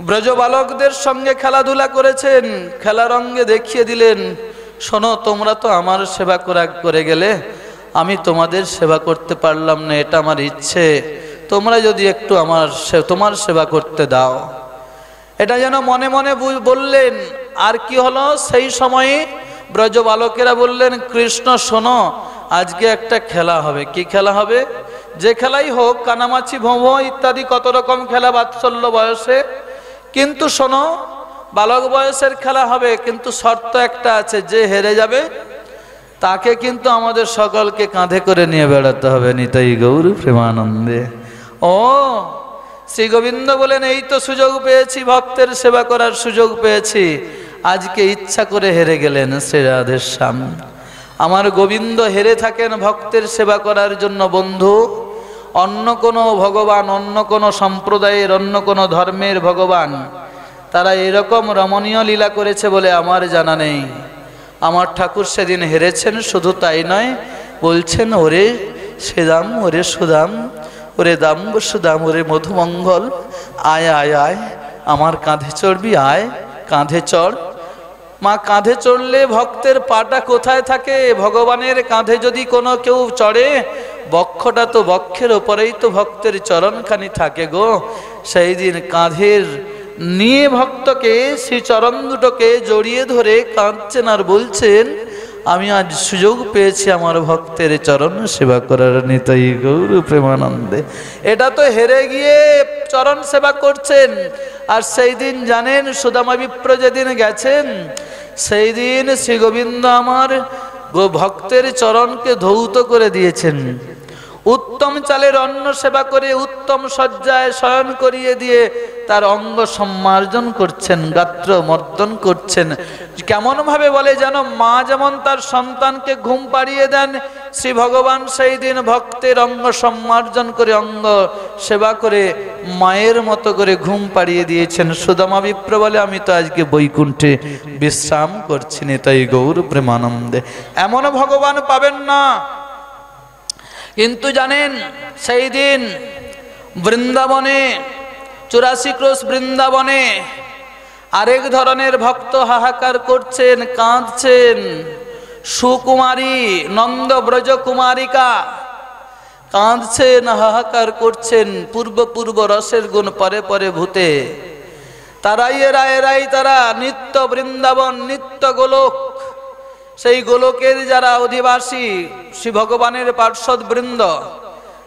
ব্রজ বালকদের সঙ্গে খেলাধুলা করেছেন, খেলা রঙ্গে দেখিয়ে দিলেন, শোনো, তোমরা তো আমার সেবা করা, করে গেলে, আমি তোমাদের সেবা করতে পারলাম না, এটা আমার ইচ্ছে। তোমরা যদি একটু আমার তোমার সেবা করতে দাও। এটা যেন মনে মনে বললেন। আর কি হলো? সেই সময়ে ব্রজ বালকেরা বললেন, কৃষ্ণ, শোনো, আজকে একটা খেলা হবে। কি খেলা হবে? যে খেলাই হোক, কানামাছি ভোঁ ইত্যাদি কত রকম খেলা বাৎসল্য বয়সে কিন্তু শোনো, বালক বয়সের খেলা হবে, কিন্তু শর্ত একটা আছে, যে হেরে যাবে, তাকে কিন্তু আমাদের সকলকে কাঁধে করে নিয়ে বেড়াতে হবে, নিতাই গৌর প্রেমানন্দে। ও শ্রী গোবিন্দ বলেন, এই তো সুযোগ পেয়েছি, ভক্তের সেবা করার সুযোগ পেয়েছি। আজকে ইচ্ছা করে হেরে গেলেন শ্রী রাধের শ্যাম আমার গোবিন্দ হেরে থাকেন ভক্তের সেবা করার জন্য, বন্ধু। অন্য কোনো ভগবান, অন্য কোনো সম্প্রদায়ের, অন্য কোনো ধর্মের ভগবান, তারা এরকম রমণীয় লীলা করেছে বলে আমার জানা নেই। আমার ঠাকুর সেদিন হেরেছেন, শুধু তাই নয়, বলছেন, ওরে সেদাম, ওরে সুদাম, ওরে দাম, সুদাম, ওরে মধুমঙ্গল, আয় আয় আয়, আমার কাঁধে চড়বি, আয়, কাঁধে চড়। মা, কাঁধে চড়লে ভক্তের পাটা কোথায় থাকে? ভগবানের কাঁধে যদি কোনো কেউ চড়ে বক্ষটা তো বক্ষের ওপরেই তো ভক্তের চরণখানি থাকে গো। সেই দিন কাঁধের নিয়ে ভক্তকে সেই চরণ দুটোকে জড়িয়ে ধরে কাঁদছেন আর বলছেন, আমি আজ সুযোগ পেয়েছি আমার ভক্তের চরণ সেবা করার নিতাই গৌর প্রেমানন্দে। এটা তো হেরে গিয়ে চরণ সেবা করছেন। আর সেই দিন জানেন সুদামা বিপ্র যেদিন গেছেন, সেই দিন শ্রী গোবিন্দ আমার ভক্তের চরণকে ধৌত করে দিয়েছেন। উত্তম চালের অন্ন সেবা করে উত্তম শয্যায় শয়ন করিয়ে দিয়ে তার অঙ্গ সম্মার্জন করছেন, গাত্র মর্দন করছেন। কেমন ভাবে বলে যেন মা যেমন তার সন্তানকে ঘুম পাড়িয়ে দেন শ্রী ভগবান সেই দিন ভক্তের অঙ্গ সম্মার্জন করে অঙ্গ সেবা করে মায়ের মতো করে ঘুম পাড়িয়ে দিয়েছেন। সুদামা বিপ্র বলে, আমি তো আজকে বৈকুণ্ঠে বিশ্রাম করছি তাই গৌর প্রেমানন্দে। এমন ভগবান পাবেন না। কিন্তু জানেন, সেই দিন বৃন্দাবনে, চুরাশি ক্রোশ বৃন্দাবনে আরেক ধরনের ভক্ত হাহাকার করছেন, কাঁদছেন। সুকুমারী নন্দ ব্রজ কুমারিকা কাঁদছেন হাহাকার করছেন পূর্ব পূর্ব রসের গুণ পরে পরে ভূতে। তারাই এরা এরাই তারা, নিত্য বৃন্দাবন, নিত্য গোলক। সেই গোলকের যারা অধিবাসী শ্রী ভগবানের পার্শ্বদ বৃন্দ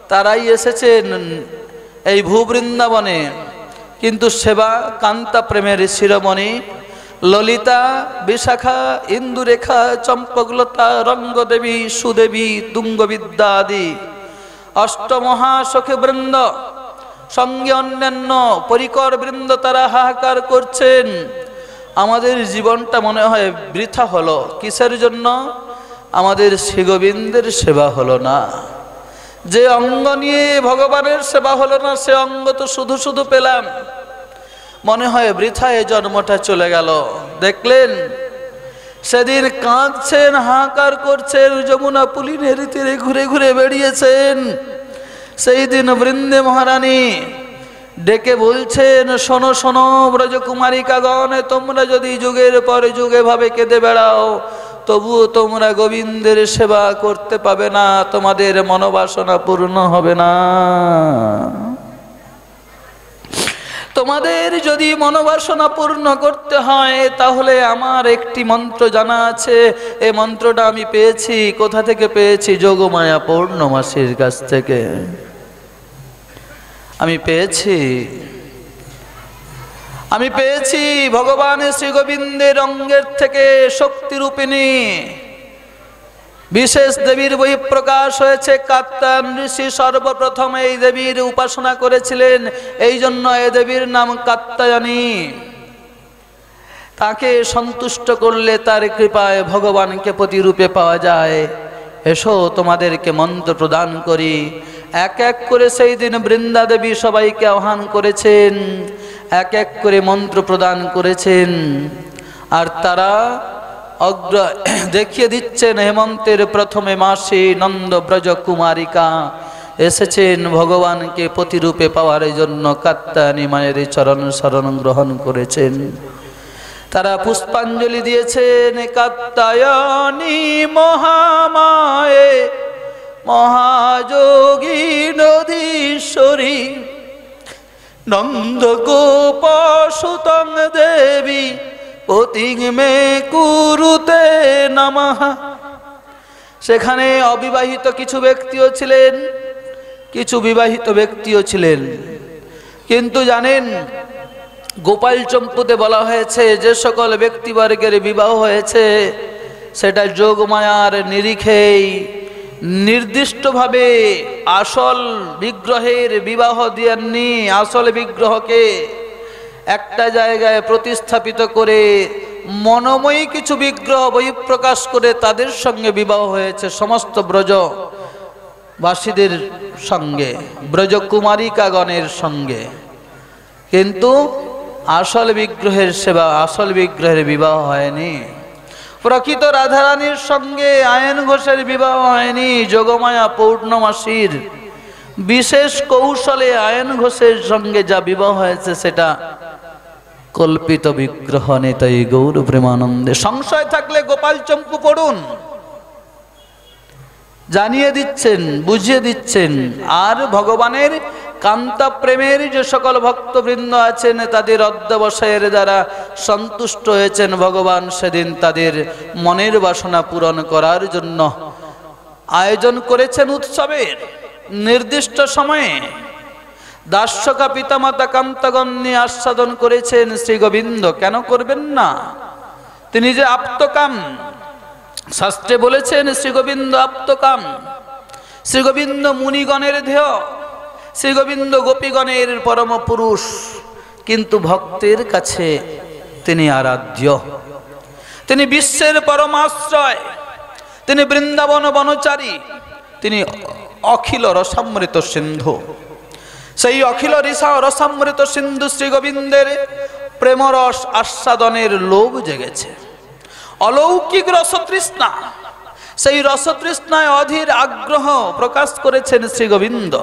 তারাই এসেছেন এই ভূবৃন্দাবনে। কিন্তু সেবা, কান্তা প্রেমের শিরোমণি ললিতা, বিশাখা, ইন্দুরেখা, চম্পকলতা, রঙ্গদেবী, সুদেবী তুঙ্গবিদ্যা আদি অষ্টমহাসখী বৃন্দ, সঙ্গে অন্যান্য পরিকর বৃন্দ তারা হাহাকার করছেন। আমাদের জীবনটা মনে হয় বৃথা হলো। কিসের জন্য? আমাদের শ্রীগোবিন্দের সেবা হলো না। যে অঙ্গ নিয়ে ভগবানের সেবা হলো না, সে অঙ্গ তো শুধু শুধু পেলাম। মনে হয় বৃথা বৃথায় জন্মটা চলে গেল। দেখলেন, সেদিন কাঁদছেন হাঁকার করছেন, যমুনা পুলিনের তীরে ঘুরে ঘুরে বেরিয়েছেন সেই দিন বৃন্দে মহারানী ডেকে বলছেন, শোনো শোনো, ব্রজকুমারিকাগণ তোমরা যদি যুগের পর যুগে ভাবে কেঁদে বেড়াও, তবুও তোমরা গোবিন্দের সেবা করতে পাবে না, তোমাদের মনোবাসনা পূর্ণ হবে না। তোমাদের যদি মনোবাসনা পূর্ণ করতে হয়, তাহলে আমার একটি মন্ত্র জানা আছে। এই মন্ত্রটা আমি পেয়েছি, কোথা থেকে পেয়েছি? যোগমায়া পৌর্ণমাসীর কাছ থেকে। আমি পেয়েছি আমি পেয়েছি ভগবান শ্রী গোবিন্দের অঙ্গের থেকে শক্তিরূপিণী। বিশেষ দেবীর বই প্রকাশ হয়েছে। কাত্তায়ন ঋষি সর্বপ্রথম এই দেবীর উপাসনা করেছিলেন। এই জন্য এ দেবীর নাম কাত্তায়নী তাকে সন্তুষ্ট করলে তার কৃপায় ভগবানকে প্রতিরূপে পাওয়া যায়। এসো, তোমাদেরকে মন্ত্র প্রদান করি। এক এক করে সেই দিন বৃন্দা দেবী সবাইকে আহ্বান করেছেন। এক এক করে মন্ত্র প্রদান করেছেন। আর তারা অগ্র দেখিয়ে দিচ্ছেন হেমন্তের প্রথমে মাসে নন্দ ব্রজ কুমারিকা এসেছেন ভগবানকে প্রতিরূপে পাওয়ার জন্য কাত্তায়নী মায়ের চরণ শরণ গ্রহণ করেছেন। তারা পুষ্পাঞ্জলি দিয়েছেন কাত্তায়নী মহামায়ে। মহাযোগী নদীশ্বরী নন্দ গোপসুতং দেবী। মে সেখানে অবিবাহিত কিছু ব্যক্তিও ছিলেন, কিছু বিবাহিত ব্যক্তিও ছিলেন। কিন্তু জানেন, গোপাল চম্পুতে বলা হয়েছে, যে সকল ব্যক্তিবর্গের বিবাহ হয়েছে, সেটা যোগমায়ার নিরিখেই নির্দিষ্টভাবে আসল বিগ্রহের বিবাহ দিয়েননি আসল বিগ্রহকে একটা জায়গায় প্রতিস্থাপিত করে মনোময়ী কিছু বিগ্রহ বহিঃপ্রকাশ করে তাদের সঙ্গে বিবাহ হয়েছে সমস্ত ব্রজ বাসীদের সঙ্গে ব্রজকুমারিকাগণের সঙ্গে। কিন্তু আসল বিগ্রহের সেবা, আসল বিগ্রহের বিবাহ হয়নি। প্রকৃত রাধারানীর সঙ্গে আয়ন ঘোষের বিবাহ হয়নি, যোগমায়া পৌর্ণমাসীর বিশেষ কৌশলে আয়ন ঘোষের সঙ্গে যা বিবাহ হয়েছে সেটা কল্পিত বিগ্রহ নেতাই গৌর প্রেমানন্দে। সংশয় থাকলে গোপাল চম্পু পড়ুন। জানিয়ে দিচ্ছেন, বুঝিয়ে দিচ্ছেন, আর ভগবানের কান্তা প্রেমের যে সকল ভক্তবৃন্দ আছেন, তাদের অধ্যবসায়ের দ্বারা সন্তুষ্ট হয়েছেন ভগবান সেদিন তাদের মনের বাসনা পূরণ করার জন্য। আয়োজন করেছেন উৎসবের নির্দিষ্ট সময়ে। দাস্যকা পিতামাতা কান্তগণ নিয়ে আস্বাদন করেছেন শ্রী গোবিন্দ কেন করবেন না? তিনি যে আপ্তকাম। শাস্ত্রে বলেছেন শ্রী গোবিন্দ আপ্তকাম। শ্রী গোবিন্দ মুনিগণের ধেয় শ্রী গোবিন্দ গোপীগণের পরম পুরুষ। কিন্তু ভক্তের কাছে তিনি আরাধ্য। তিনি বিশ্বের পরমাশ্রয়। তিনি বৃন্দাবন বনচারী। তিনি অখিল রসামৃত সিন্ধু। সেই অখিল ঋষা রসামৃত সিন্ধু শ্রী গোবিন্দের প্রেমরস আস্বাদনের লোভ জেগেছে। অলৌকিক রসতৃষ্ণা, সেই রসতৃষ্ণায় অধীর আগ্রহ প্রকাশ করেছেন শ্রী গোবিন্দ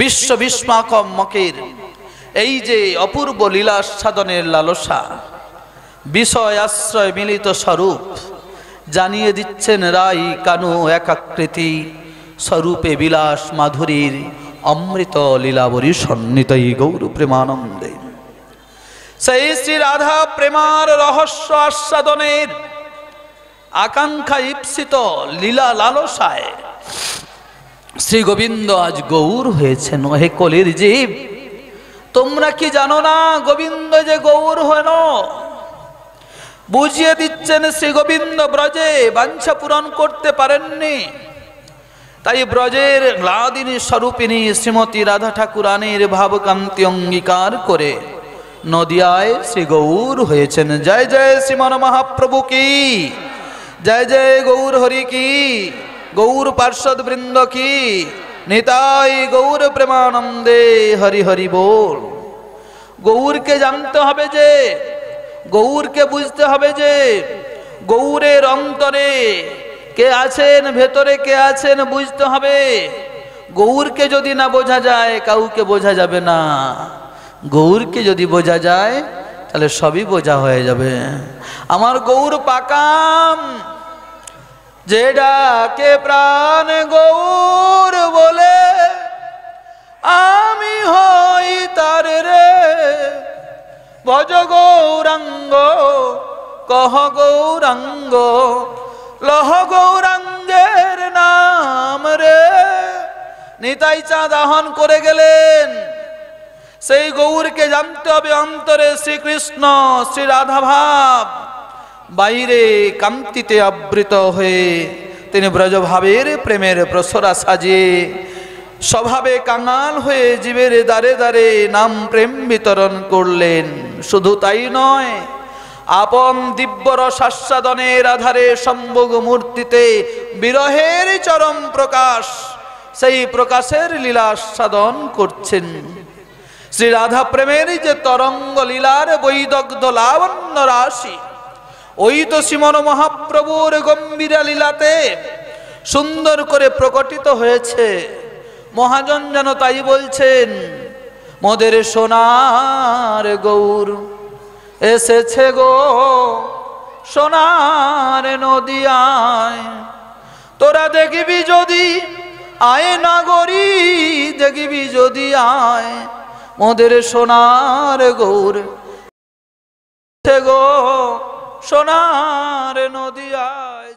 বিশ্ব বিস্মাকম মকের, এই যে অপূর্ব লীলাস্বাদনের লালসা, বিষয় আশ্রয় মিলিত স্বরূপ, জানিয়ে দিচ্ছেন রাই কানু একাকৃতি স্বরূপে বিলাস মাধুরীর। অমৃত লীলাবরী সন্নিতই গৌর প্রেমানন্দে। সেই শ্রী রাধা প্রেমার রহস্য আস্বাদনের আকাঙ্ক্ষা ইপ্সিত লীলা লালসায়। শ্রী গোবিন্দ আজ গৌর হয়েছেন, হে কলির জীব। তোমরা কি জানো না গোবিন্দ যে গৌর হন? বুঝিয়ে দিচ্ছেন শ্রী গোবিন্দ ব্রজে বাঞ্ছা পূরণ করতে পারেননি। তাই ব্রজের লাদিনী স্বরূপিনী শ্রীমতী রাধা ঠাকুরানীর ভাবকান্তি অঙ্গীকার করে নদিয়ায় শ্রী গৌর হয়েছেন। জয় জয় শ্রীমন মহাপ্রভু কি? জয় জয় গৌর হরি কি? গৌর পার্ষদ বৃন্দ কি? নিতাই গৌর প্রেমানন্দে হরি হরি বল। গৌরকে জানতে হবে যে, গৌরকে বুঝতে হবে যে, গৌরের অন্তরে কে আছেন? ভেতরে কে আছেন? বুঝতে হবে। গৌরকে যদি না বোঝা যায়, কাউকে বোঝা যাবে না। গৌরকে যদি বোঝা যায়, তাহলে সবই বোঝা হয়ে যাবে। আমার গৌর পাকাম। যে ডাকে প্রাণ গৌর বলে, আমি হই তার রে। ভজ গৌরাঙ্গ, কহ গৌরাঙ্গ লহ গৌরাঙ্গের নাম রে। নিতাই চা দাহন করে গেলেন। সেই গৌরকে জানতে হবে অন্তরে শ্রীকৃষ্ণ শ্রী রাধা ভাব বাইরে কান্তিতে আবৃত হয়ে তিনি ব্রজভাবের প্রেমের প্রসরা সাজে স্বভাবে কাঙাল হয়ে জীবের দ্বারে দ্বারে নাম প্রেম বিতরণ করলেন। শুধু তাই নয় আপন দিব্য রসাস্বাদনের আধারে সম্ভোগ মূর্তিতে বিরহের চরম প্রকাশ, সেই প্রকাশের লীলা আস্বাদন করছেন। শ্রী রাধা প্রেমের যে তরঙ্গ লীলার বৈদগ্ধ লাবণ্য রাশি, ওই তো শ্রীমন মহাপ্রভুর গম্ভীরা লীলাতে সুন্দর করে প্রকটিত হয়েছে। মহাজন যেন তাই বলছেন, মদের সোনার গৌর এসেছে গো সোনার নদিয়ায়। তোরা দেখবি যদি, আয় নাগরী, দেখবি যদি আয়। মোদের সোনার গৌর গো সোনার নদিয়ায়।